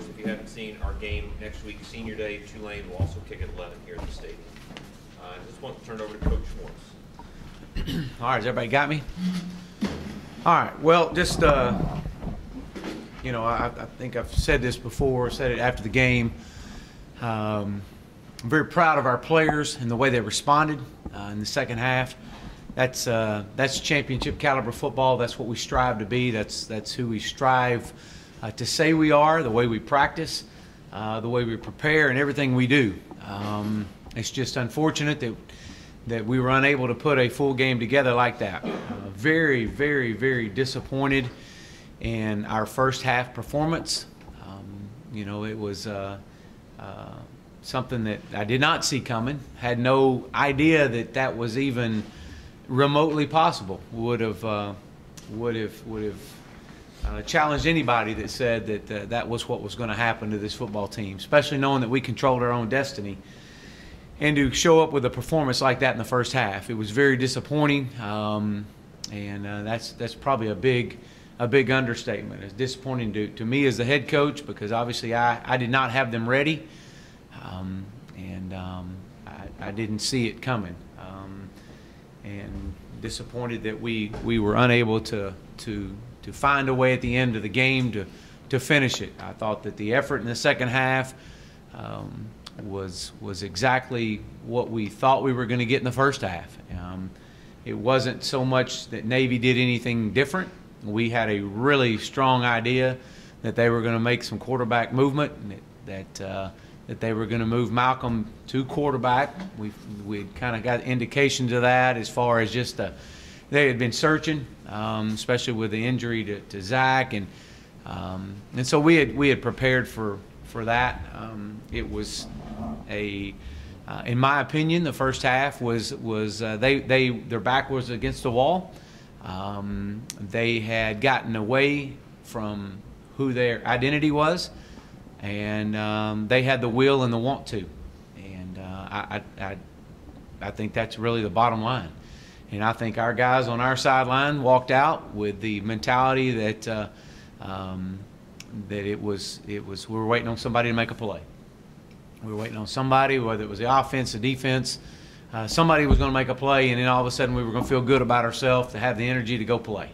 course, if you haven't seen our game next week, Senior Day, Tulane will also kick at 11 here at the stadium. Uh, I just want to turn it over to Coach Schwartz. All right, has everybody got me? All right, well, just, uh, you know, I, I think I've said this before, said it after the game. Um, I'm very proud of our players and the way they responded uh, in the second half. That's, uh, that's championship caliber football. That's what we strive to be. That's, that's who we strive uh, to say we are, the way we practice, uh, the way we prepare, and everything we do. Um, it's just unfortunate that that we were unable to put a full game together like that. Uh, very, very, very disappointed in our first half performance. Um, you know, it was uh, uh, something that I did not see coming. Had no idea that that was even remotely possible. Would have, uh, would have, would have uh, challenged anybody that said that uh, that was what was going to happen to this football team, especially knowing that we controlled our own destiny and to show up with a performance like that in the first half, it was very disappointing, um, and uh, that's that's probably a big a big understatement. It's disappointing to, to me as the head coach because obviously I, I did not have them ready, um, and um, I, I, didn't see it coming, um, and disappointed that we we were unable to to to find a way at the end of the game to to finish it. I thought that the effort in the second half. Um, was was exactly what we thought we were going to get in the first half. Um, it wasn't so much that Navy did anything different. We had a really strong idea that they were going to make some quarterback movement, that that, uh, that they were going to move Malcolm to quarterback. We we kind of got indications of that as far as just the, they had been searching, um, especially with the injury to, to Zach, and um, and so we had we had prepared for for that. Um, it was a, uh, in my opinion, the first half was was uh, they they their back was against the wall. Um, they had gotten away from who their identity was, and um, they had the will and the want to, and uh, I, I I think that's really the bottom line. And I think our guys on our sideline walked out with the mentality that uh, um, that it was it was we were waiting on somebody to make a play. We were waiting on somebody, whether it was the offense, the defense, uh, somebody was going to make a play, and then all of a sudden we were going to feel good about ourselves to have the energy to go play.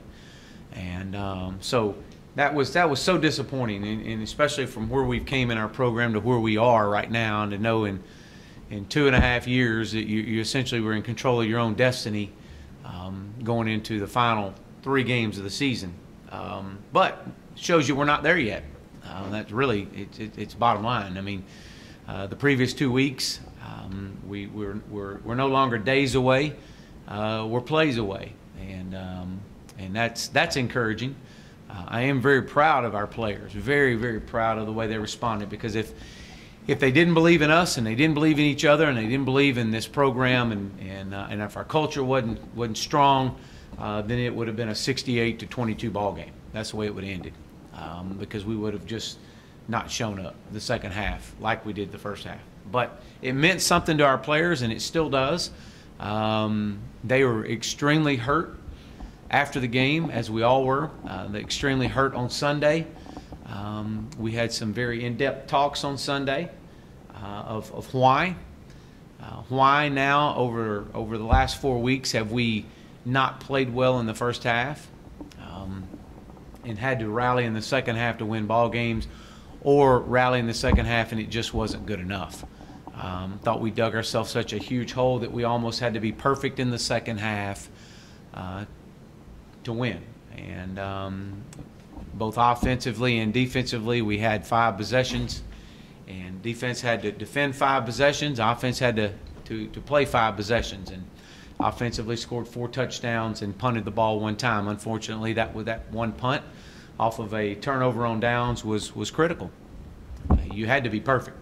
And um, so that was that was so disappointing, and, and, especially from where we've came in our program to where we are right now, and to know in in two and a half years that you, you essentially were in control of your own destiny um, going into the final three games of the season. Um, but shows you we're not there yet. Uh, that's really it, it, it's bottom line. I mean, uh, the previous two weeks, um, we, we're, we're, we're no longer days away, uh, we're plays away. And, um, and that's, that's encouraging. Uh, I am very proud of our players, very, very proud of the way they responded because if, if they didn't believe in us and they didn't believe in each other and they didn't believe in this program and, and, uh, and if our culture wasn't, wasn't strong, uh, then it would have been a 68 to 22 ball game. That's the way it would have ended um, because we would have just not shown up the second half like we did the first half. But it meant something to our players, and it still does. Um, they were extremely hurt after the game, as we all were. Uh, extremely hurt on Sunday. Um, we had some very in-depth talks on Sunday uh, of, of why. Uh, why now, over over the last four weeks, have we not played well in the first half um, and had to rally in the second half to win ball games? or rally in the second half and it just wasn't good enough. Um, thought we dug ourselves such a huge hole that we almost had to be perfect in the second half uh, to win. And um, both offensively and defensively, we had five possessions, and defense had to defend five possessions. Offense had to, to, to play five possessions, and offensively scored four touchdowns and punted the ball one time. Unfortunately, that with that one punt off of a turnover on downs was, was critical. You had to be perfect.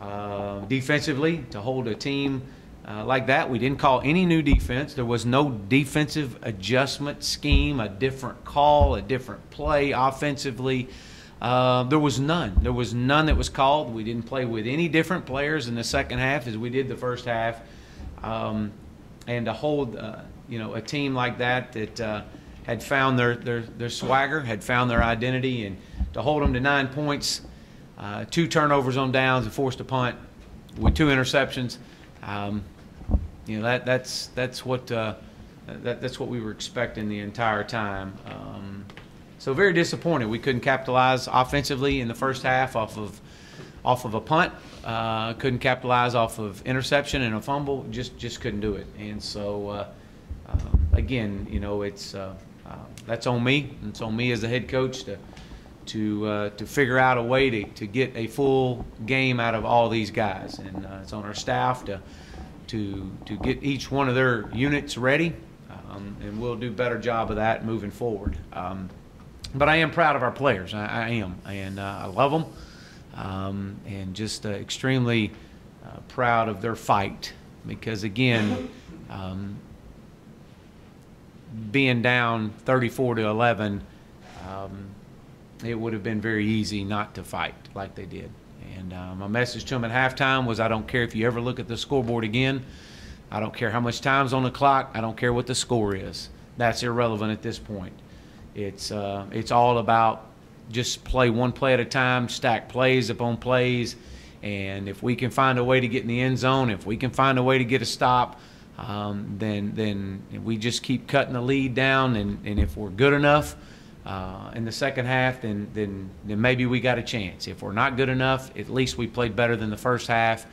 Uh, defensively, to hold a team uh, like that, we didn't call any new defense. There was no defensive adjustment scheme, a different call, a different play offensively. Uh, there was none. There was none that was called. We didn't play with any different players in the second half as we did the first half. Um, and to hold, uh, you know, a team like that that uh, had found their, their, their swagger, had found their identity, and to hold them to nine points uh, two turnovers on downs and forced a punt with two interceptions. Um, you know that that's that's what uh, that, that's what we were expecting the entire time. Um, so very disappointed. We couldn't capitalize offensively in the first half off of off of a punt. Uh, couldn't capitalize off of interception and a fumble. Just just couldn't do it. And so uh, um, again, you know, it's uh, uh, that's on me. It's on me as the head coach to to uh, to figure out a way to, to get a full game out of all these guys, and uh, it's on our staff to to to get each one of their units ready, um, and we'll do a better job of that moving forward. Um, but I am proud of our players. I, I am, and uh, I love them, um, and just uh, extremely uh, proud of their fight because again. Um, being down 34 to 11, um, it would have been very easy not to fight like they did. And uh, my message to them at halftime was I don't care if you ever look at the scoreboard again. I don't care how much time's on the clock. I don't care what the score is. That's irrelevant at this point. It's, uh, it's all about just play one play at a time, stack plays upon plays. And if we can find a way to get in the end zone, if we can find a way to get a stop, um, then then we just keep cutting the lead down. And, and if we're good enough uh, in the second half, then then then maybe we got a chance. If we're not good enough, at least we played better than the first half,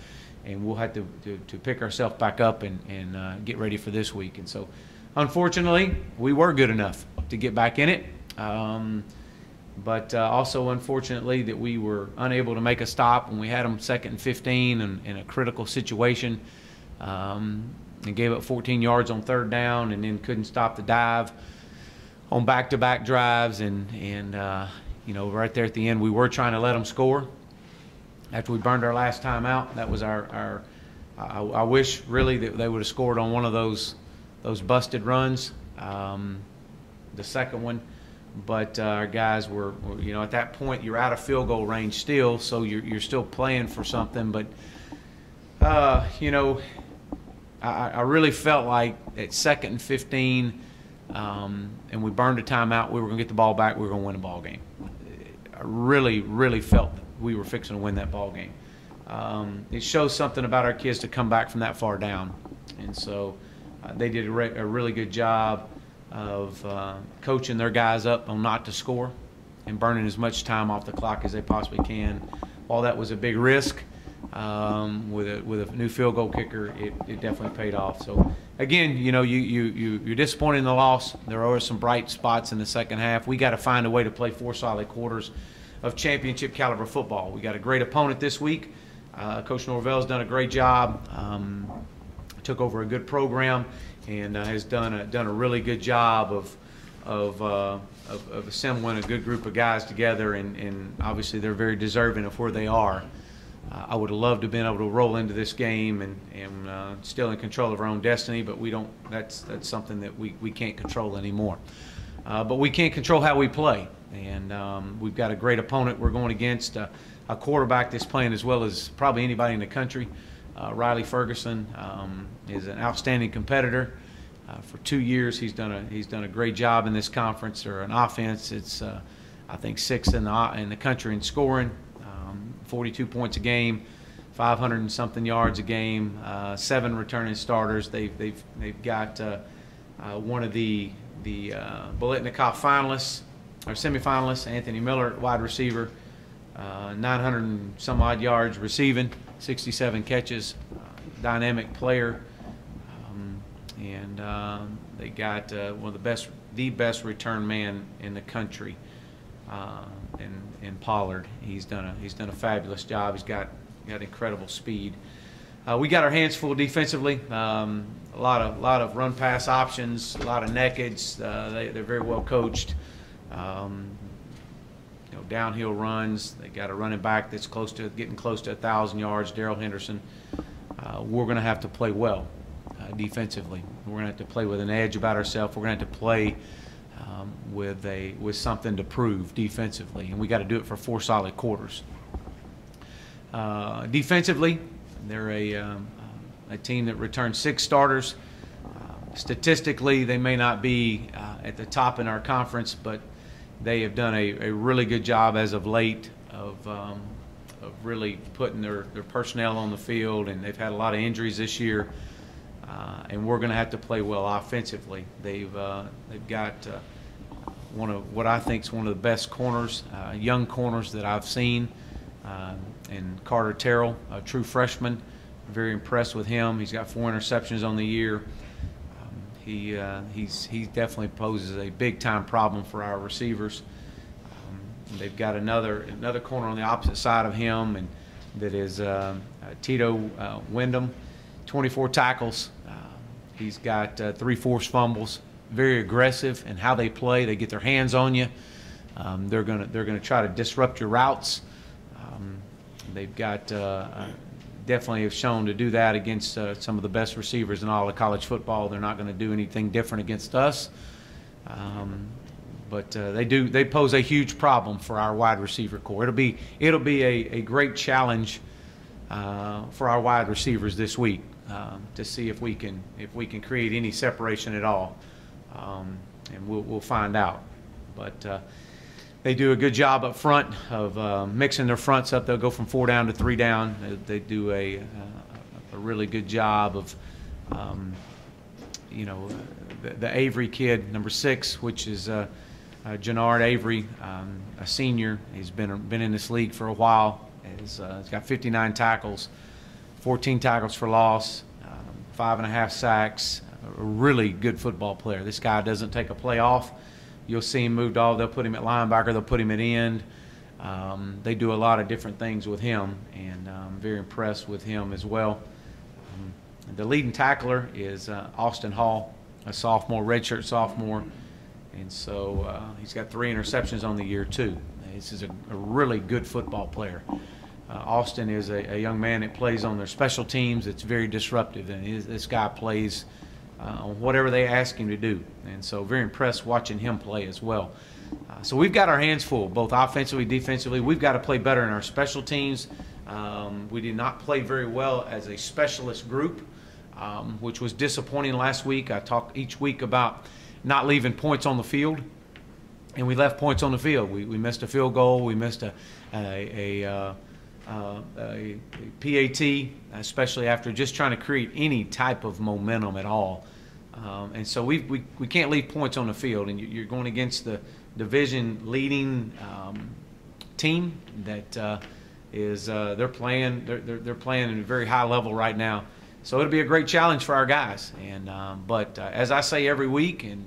and we'll have to to, to pick ourselves back up and and uh, get ready for this week. And so, unfortunately, we were good enough to get back in it. Um, but uh, also unfortunately that we were unable to make a stop when we had them second and 15 and in a critical situation um, and gave up 14 yards on third down and then couldn't stop the dive on back-to-back drives and and uh, you know right there at the end we were trying to let them score after we burned our last time out that was our our I, I wish really that they would have scored on one of those those busted runs um, the second one but uh, our guys were, were, you know, at that point you're out of field goal range still, so you're, you're still playing for something. But, uh, you know, I, I really felt like at second and 15, um, and we burned a timeout, we were going to get the ball back, we were going to win a ball game. I really, really felt we were fixing to win that ball game. Um, it shows something about our kids to come back from that far down, and so uh, they did a, re a really good job of uh, coaching their guys up on not to score and burning as much time off the clock as they possibly can. While that was a big risk, um, with a with a new field goal kicker, it, it definitely paid off. So again, you know, you you you you're disappointed in the loss. There are some bright spots in the second half. We got to find a way to play four solid quarters of championship caliber football. We got a great opponent this week. Uh, Coach Norvell's done a great job. Um, took over a good program and uh, has done a done a really good job of of, uh, of, of assembling a good group of guys together, and, and obviously they're very deserving of where they are. Uh, I would have loved to have been able to roll into this game and, and uh, still in control of our own destiny, but we don't. That's that's something that we, we can't control anymore. Uh, but we can't control how we play, and um, we've got a great opponent we're going against. Uh, a quarterback that's playing as well as probably anybody in the country. Uh, Riley Ferguson um, is an outstanding competitor. Uh, for two years, he's done a he's done a great job in this conference or an offense. It's I think sixth in the in the country in scoring, 42 points a game, 500 and something yards a game, uh, seven returning starters. They've they've they've got uh, uh, one of the the uh, Biletnikoff finalists or semifinalists, Anthony Miller, wide receiver, 900 and some odd yards receiving. 67 catches, uh, dynamic player, um, and um, they got uh, one of the best, the best return man in the country, uh, in Pollard. He's done a he's done a fabulous job. He's got got incredible speed. Uh, we got our hands full defensively. Um, a lot of a lot of run pass options, a lot of nakeds. Uh, they, they're very well coached. Um, you know, downhill runs. They got a running back that's close to getting close to a thousand yards. Darrell Henderson. Uh, we're going to have to play well uh, defensively. We're going to have to play with an edge about ourselves. We're going to have to play um, with a with something to prove defensively, and we got to do it for four solid quarters. Uh, defensively, they're a um, a team that returns six starters. Uh, statistically, they may not be uh, at the top in our conference, but they have done a, a really good job as of late of, um, of really putting their, their personnel on the field, and they've had a lot of injuries this year. Uh, and we're going to have to play well offensively. They've uh, they've got uh, one of what I think is one of the best corners, uh, young corners that I've seen, and Carter Terrell, a true freshman. Very impressed with him. He's got four interceptions on the year. Um, he uh, he's he definitely poses a big time problem for our receivers. Um, they've got another another corner on the opposite side of him, and that is uh, Tito uh, Wyndham, 24 tackles. Uh, he's got uh, three forced fumbles. Very aggressive in how they play. They get their hands on you. Um, they're gonna they're gonna try to disrupt your routes. Um, they've got uh, uh, definitely have shown to do that against uh, some of the best receivers in all of college football. They're not going to do anything different against us. Um, but uh, they do they pose a huge problem for our wide receiver corps. It'll be it'll be a, a great challenge uh, for our wide receivers this week um, to see if we can if we can create any separation at all, um, and we'll we'll find out. But uh, they do a good job up front of uh, mixing their fronts up. They'll go from four down to three down. They, they do a, uh, a really good job of, um, you know, the, the, Avery kid, number six, which is uh, uh, Jannard Avery, um, a senior. He's been been in this league for a while. He's, uh, he's got 59 tackles, 14 tackles for loss, um, five and a half sacks. A really good football player. This guy doesn't take a play off You'll see him moved off. They'll put him at linebacker. They'll put him at end. Um, they do a lot of different things with him, and I'm very impressed with him as well. Um, the leading tackler is uh, Austin Hall, a sophomore, redshirt sophomore, and so uh, he's got three interceptions on the year too. This is a, a really good football player. Uh, Austin is a, a, young man that plays on their special teams. It's very disruptive, and this guy plays uh, on whatever they ask him to do. And so, very impressed watching him play as well. Uh, so, we've got our hands full, both offensively, defensively. We've got to play better in our special teams. Um, we did not play very well as a specialist group, um, which was disappointing last week. I talk each week about not leaving points on the field, and we left points on the field. We, we missed a field goal, we missed a, a, a uh, uh, a, a, PAT, especially after just trying to create any type of momentum at all. Um, and so we, we, we can't leave points on the field, and you're going against the division leading um, team that uh, is uh, they're playing they're, they're, they're, playing at a very high level right now. So it'll be a great challenge for our guys. And um, but uh, as I say every week, and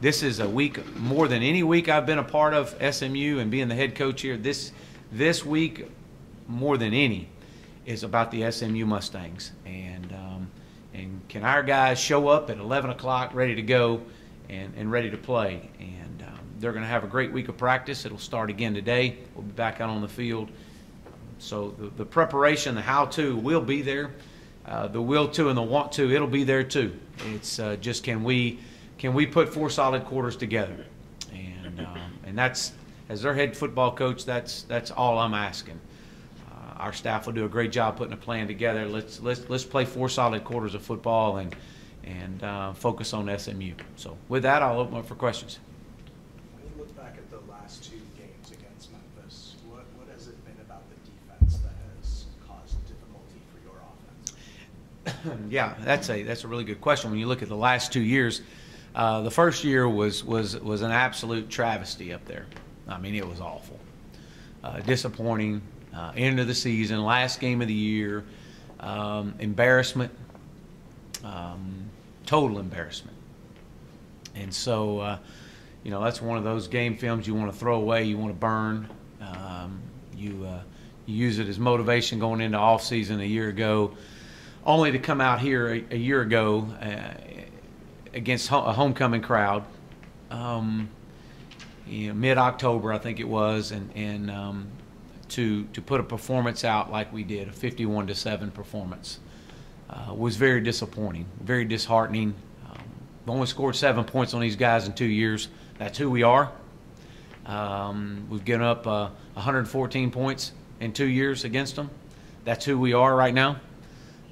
this is a week more than any week I've been a part of SMU and being the head coach here. This this week more than any is about the SMU Mustangs. And um, and can our guys show up at 11 o'clock ready to go and, and ready to play? And um, they're going to have a great week of practice. It'll start again today. We'll be back out on the field. So the, the preparation the how to will be there. Uh, the will to and the want to it'll be there too. It's uh, just can we can we put four solid quarters together and um, and that's as their head football coach that's that's all I'm asking our staff will do a great job putting a plan together. Let's let's let's play four solid quarters of football and and uh, focus on SMU. So with that, I'll open up for questions. When you look back at the last two games against Memphis, what what has it been about the defense that has caused difficulty for your offense? yeah, that's a that's a really good question. When you look at the last two years, uh, the first year was was was an absolute travesty up there. I mean, it was awful, uh, disappointing uh, end of the season, last game of the year, um, embarrassment, um, total embarrassment. And so, uh, you know, that's one of those game films you want to throw away, you want to burn. Um, you, uh, you use it as motivation going into off season a year ago, only to come out here a, a year ago against a homecoming crowd. Um, you know, mid-October, I think it was, and and um, to to put a performance out like we did, a 51 to seven performance, uh, was very disappointing, very disheartening. Um, we've only scored seven points on these guys in two years. That's who we are. Um, we've given up uh, 114 points in two years against them. That's who we are right now.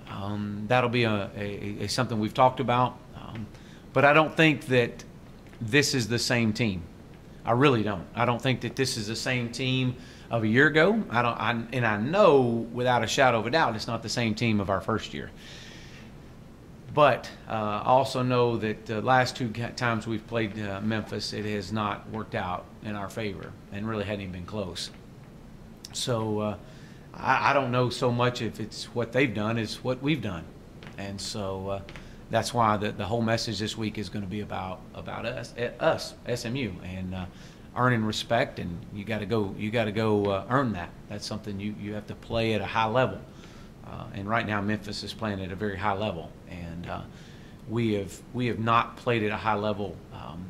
Um, that'll be a, a, a, something we've talked about, um, but I don't think that this is the same team. I really don't. I don't think that this is the same team of a year ago. I don't, I, and I know without a shadow of a doubt, it's not the same team of our first year. But uh, I also know that the last two times we've played uh, Memphis, it has not worked out in our favor, and really hadn't even been close. So uh, I, I don't know so much if it's what they've done as what we've done, and so uh, that's why the, the whole message this week is going to be about about us, eh, us SMU, and uh, earning respect. And you got to go, you got to go uh, earn that. That's something you you have to play at a high level. Uh, and right now, Memphis is playing at a very high level, and uh, we have we have not played at a high level um,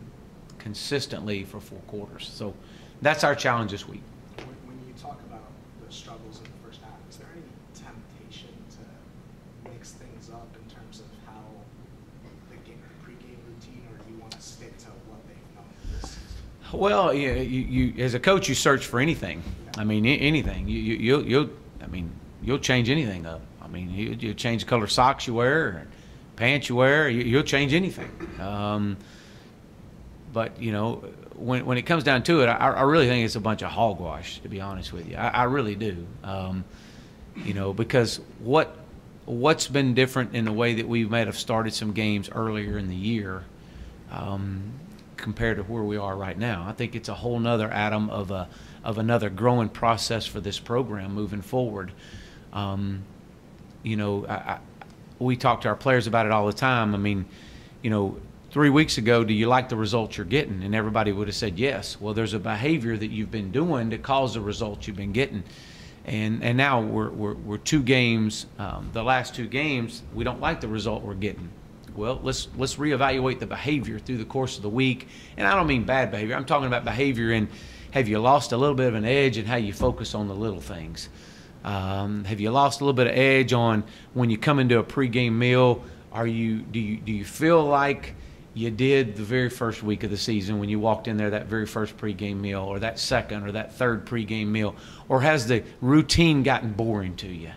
consistently for four quarters. So that's our challenge this week. When, when you talk about the struggles in the first half, is there any temptation to mix things up in terms of how the game, the pregame routine, or do you want to stick to what they've known this season? Well, you, you, as a coach, you search for anything. I mean, anything. You, you, you'll, you'll, I mean, you'll change anything up. I mean, you, you change the color socks you wear, pants you wear. You, you'll change anything. Um, but you know, when when it comes down to it, I, I really think it's a bunch of hogwash. To be honest with you, I, I really do. Um, you know, because what what's been different in the way that we might have started some games earlier in the year um, compared to where we are right now. I think it's a whole nother atom of a of another growing process for this program moving forward. Um, you know, I, I, we talk to our players about it all the time. I mean, you know, three weeks ago, do you like the results you're getting? And everybody would have said yes. Well, there's a behavior that you've been doing to cause the results you've been getting. And, and now we're, we're, we're two games, um, the last two games, we don't like the result we're getting. Well, let's let's reevaluate the behavior through the course of the week. And I don't mean bad behavior. I'm talking about behavior in have you lost a little bit of an edge in how you focus on the little things? Um, have you lost a little bit of edge on when you come into a pregame meal? Are you do you do you feel like you did the very first week of the season when you walked in there that very first pregame meal, or that second or that third pregame meal, or has the routine gotten boring to you?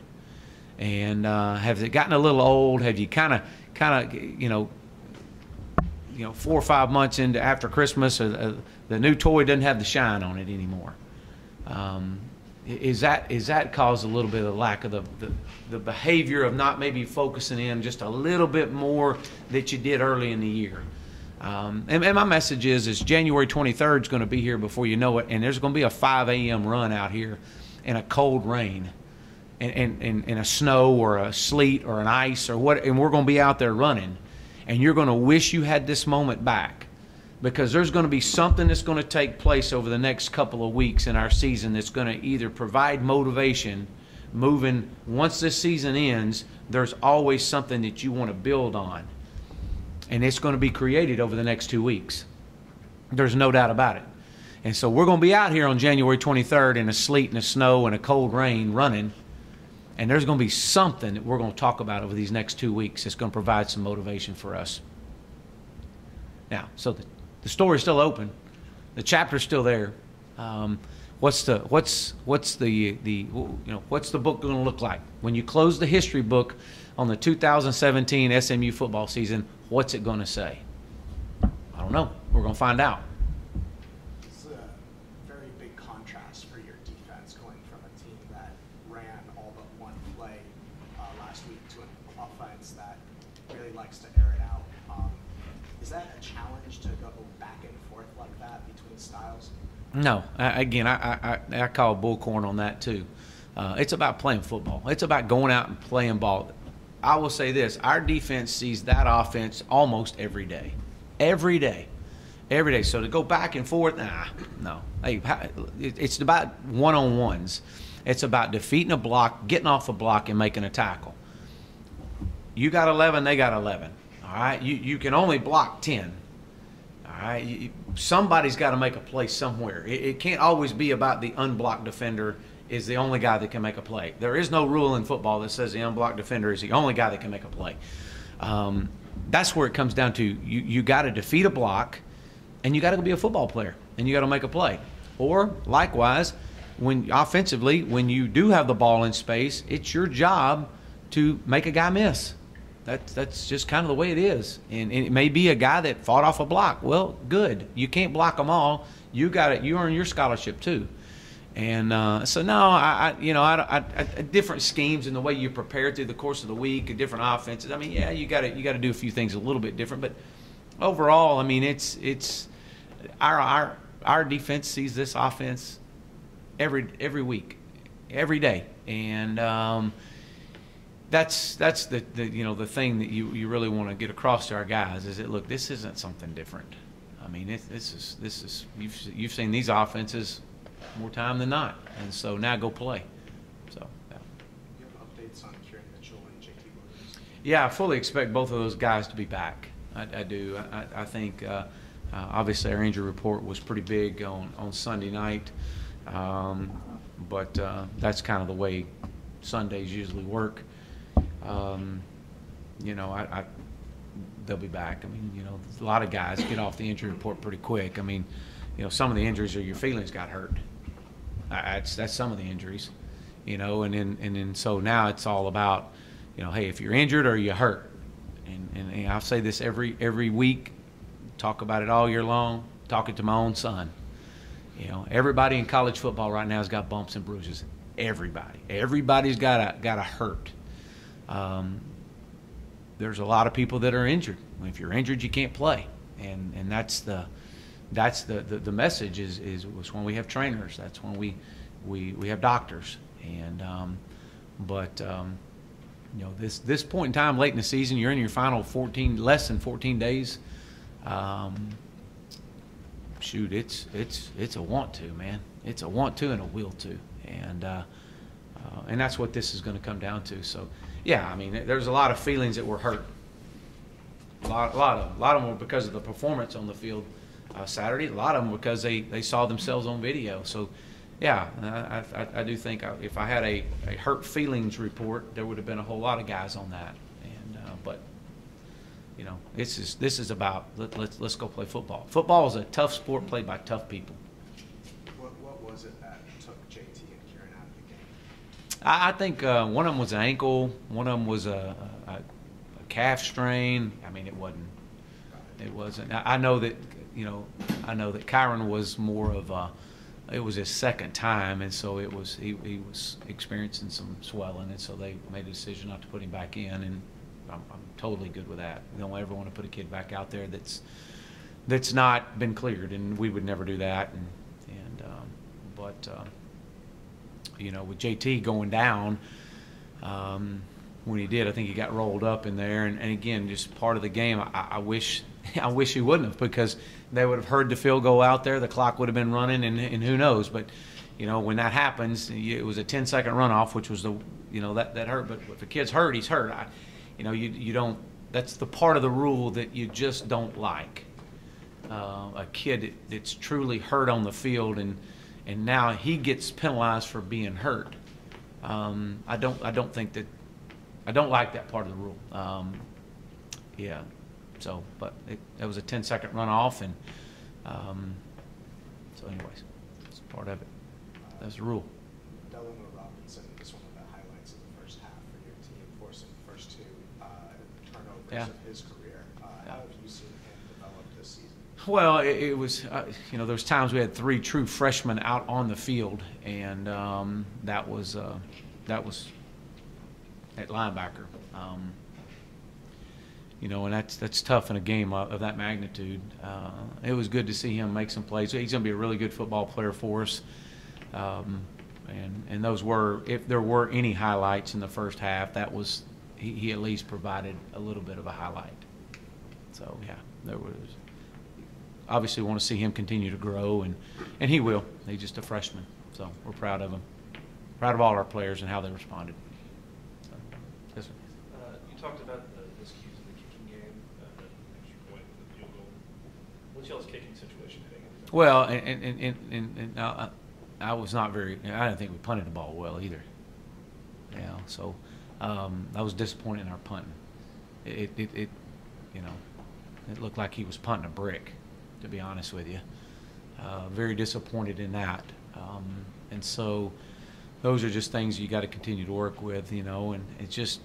And uh, has it gotten a little old? Have you kind of kind of you know you know four or five months into after Christmas, uh, uh, the new toy doesn't have the shine on it anymore? Um, is that is that caused a little bit of a lack of the, the the behavior of not maybe focusing in just a little bit more that you did early in the year? Um, and, and my message is is January 23rd is going to be here before you know it, and there's going to be a 5 a.m. run out here in a cold rain and, and, and a snow or a sleet or an ice or what, and we're going to be out there running. And you're going to wish you had this moment back because there's going to be something that's going to take place over the next couple of weeks in our season that's going to either provide motivation moving once this season ends there's always something that you want to build on and it's going to be created over the next two weeks there's no doubt about it and so we're going to be out here on january 23rd in a sleet and a snow and a cold rain running and there's going to be something that we're going to talk about over these next two weeks that's going to provide some motivation for us. Now, so the, the story's still open, the chapter's still there. Um, what's the what's what's the the you know what's the book going to look like when you close the history book on the 2017 SMU football season? What's it going to say? I don't know. We're going to find out. It's a very big contrast for your defense going from a team that ran all but one play uh, last week to an offense that really likes to air it out. Um, is that a challenge to go back and forth like that between styles? No, I, again, I, I, I call bullcorn on that too. Uh, it's about playing football. It's about going out and playing ball. I will say this: our defense sees that offense almost every day, every day, every day. So to go back and forth, nah, no. Hey, it's about one on ones. It's about defeating a block, getting off a block, and making a tackle. You got 11, they got 11. All right, you you can only block 10. All right, you- somebody's got to make a play somewhere. It, it can't always be about the unblocked defender is the only guy that can make a play. There is no rule in football that says the unblocked defender is the only guy that can make a play. Um, that's where it comes down to. You you got to defeat a block, and you got to be a football player, and you got to make a play. Or likewise, when offensively, when you do have the ball in space, it's your job to make a guy miss. That's that's just kind of the way it is. And, and it may be a guy that fought off a block. Well, good. You can't block them all. you got it. You earn your scholarship too. And uh, so no, I, I you know I, I, different schemes in the way you prepare through the course of the week, different offenses. I mean, yeah, you got to you got to do a few things a little bit different, but overall, I mean, it's it's our our our defense sees this offense every every week, every day, and um, that's that's the, the you know the thing that you, you really want to get across to our guys is that look, this isn't something different. I mean, it, this is this is you've you've seen these offenses more time than not, and so now go play. So. Yeah. You have updates on Kieran Mitchell and JT Williams? Yeah, I fully expect both of those guys to be back. I, I do. I, I think uh, uh, obviously our injury report was pretty big on, on Sunday night, um, but uh, that's kind of the way Sundays usually work. Um, you know, I, I they'll be back. I mean, you know, a lot of guys get off the injury report pretty quick. I mean, you know, some of the injuries are your feelings got hurt. That's that's some of the injuries, you know, and then and then so now it's all about, you know, hey, if you're injured or you hurt, and and, and I say this every every week, talk about it all year long. Talking to my own son, you know, everybody in college football right now has got bumps and bruises. Everybody, everybody's got a got a hurt. Um, there's a lot of people that are injured. If you're injured, you can't play, and and that's the that's the, the, the message is, is when we have trainers. That's when we we, we have doctors. And um, but um, you know this this point in time, late in the season, you're in your final 14 less than 14 days. Um, shoot, it's it's it's a want to man. It's a want to and a will to, and uh, uh, and that's what this is going to come down to. So yeah, I mean, there's a lot of feelings that were hurt. A lot, a lot of, a lot of them were because of the performance on the field uh, Saturday. A lot of them because they, they saw themselves on video. So, yeah, I, I, I do think I, if I had a, a hurt feelings report, there would have been a whole lot of guys on that. You know, this is this is about let, let's let's go play football. Football is a tough sport played by tough people. What, what was it that took JT and Kieran out of the game? I, I think uh, one of them was an ankle. One of them was a, a, a calf strain. I mean, it wasn't. It wasn't. I, I know that you know. I know that Kyron was more of a. It was his second time, and so it was he, he was experiencing some swelling, and so they made a decision not to put him back in, and I'm, I'm totally good with that. We don't ever want to put a kid back out there that's that's not been cleared, and we would never do that. And and um, but. Uh, you know, with JT going down, um, when he did, I think he got rolled up in there. And, and again, just part of the game. I, I wish, I wish he wouldn't have because they would have heard the field go out there. The clock would have been running, and, and who knows? But you know, when that happens, it was a 10 second runoff, which was the, you know, that that hurt. But if a kid's hurt, he's hurt. I, you know, you you don't. That's the part of the rule that you just don't like. Uh, a kid that's truly hurt on the field and and now he gets penalized for being hurt. Um, I don't I don't think that I don't like that part of the rule. Um, yeah, so but it, it was a 10 second runoff and um, so anyways, it's part of it. That's the rule. Delano Robinson was one of the highlights of the first half for your team, forcing the first two uh, turnovers Yeah. of his career. Uh, Yeah. How have you seen him develop this season? Well, it, it was, uh, you know, there was times we had three true freshmen out on the field, and um, that was uh, that was at linebacker. Um, you know, and that's that's tough in a game of, of that magnitude. Uh, it was good to see him make some plays. He's going to be a really good football player for us. Um, and and those were, if there were any highlights in the first half, that was he, he at least provided a little bit of a highlight. So yeah, there was obviously want to see him continue to grow, and, and he will. He's just a freshman, so we're proud of him. Proud of all our players and how they responded. So, yes, sir. Uh, You talked about the miscues in the kicking game, uh, the point, the field goal. What's y'all's kicking situation heading into? Well, and, and, and, and, and I, I was not very, I didn't think we punted the ball well either. Know, so um, I was disappointed in our punting. It, it, it, you know, it looked like he was punting a brick, to be honest with you. Uh, very disappointed in that. Um, and so those are just things you got to continue to work with, you know, and it's just,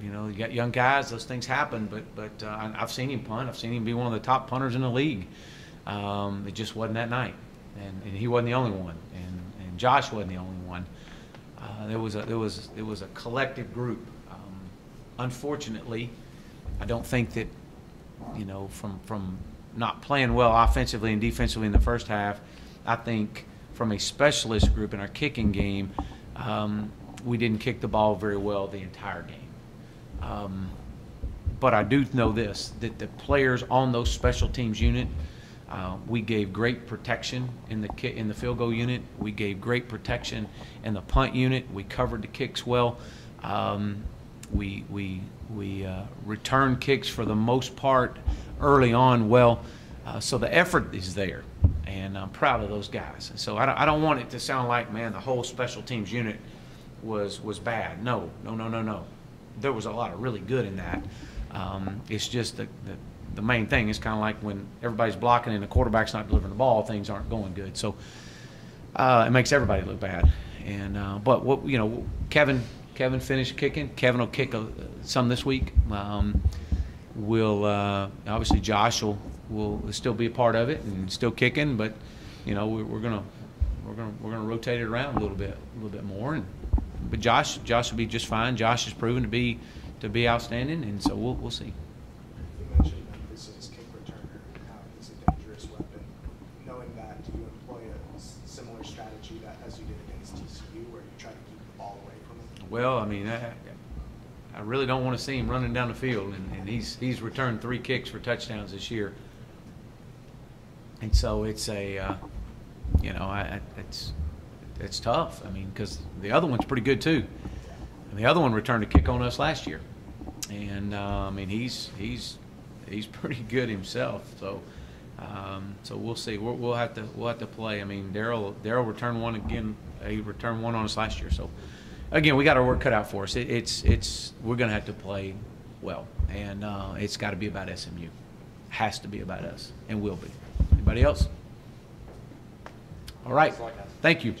you know, you got young guys, those things happen, but, but uh, I've seen him punt. I've seen him be one of the top punters in the league. Um, it just wasn't that night, and, and he wasn't the only one, and, and Josh wasn't the only one. Uh, there was a there was it was a collective group. Um, unfortunately, I don't think that you know from from not playing well offensively and defensively in the first half. I think from a specialist group in our kicking game, um, we didn't kick the ball very well the entire game. Um, but I do know this, that the players on those special teams unit, uh, we gave great protection in the in the field goal unit. We gave great protection in the punt unit. We covered the kicks well. Um, we we we uh, returned kicks for the most part early on well. Uh, so the effort is there, and I'm proud of those guys. So I don't, I don't want it to sound like man the whole special teams unit was was bad. No, no, no, no, no. There was a lot of really good in that. Um, it's just the, the the main thing is kind of like when everybody's blocking and the quarterback's not delivering the ball, things aren't going good. So uh, it makes everybody look bad. And uh, but what you know, Kevin Kevin finished kicking. Kevin will kick a, some this week. Um, will uh, obviously Josh will will still be a part of it and still kicking, but you know we're, we're gonna we're gonna we're gonna rotate it around a little bit a little bit more. And but Josh Josh will be just fine. Josh has proven to be to be outstanding, and so we'll we'll see. You mentioned Memphis's kick returner, how he's a dangerous weapon. Knowing that, do you employ a s- that as you did against TCU, where you try to keep the ball away from him? Well, I mean, I, I really don't want to see him running down the field, and, and he's he's returned three kicks for touchdowns this year. And so it's a, uh, you know, I, it's it's tough. I mean, because the other one's pretty good too, and the other one returned a kick on us last year, and uh, I mean he's he's he's pretty good himself. So. Um, so we'll see. We'll, we'll have to we'll have to play. I mean, Daryl Daryl returned one again. He returned one on us last year. So again, we got our work cut out for us. It, it's it's we're going to have to play well, and uh, it's got to be about SMU. Has to be about us, and will be. Anybody else? All right. Thank you.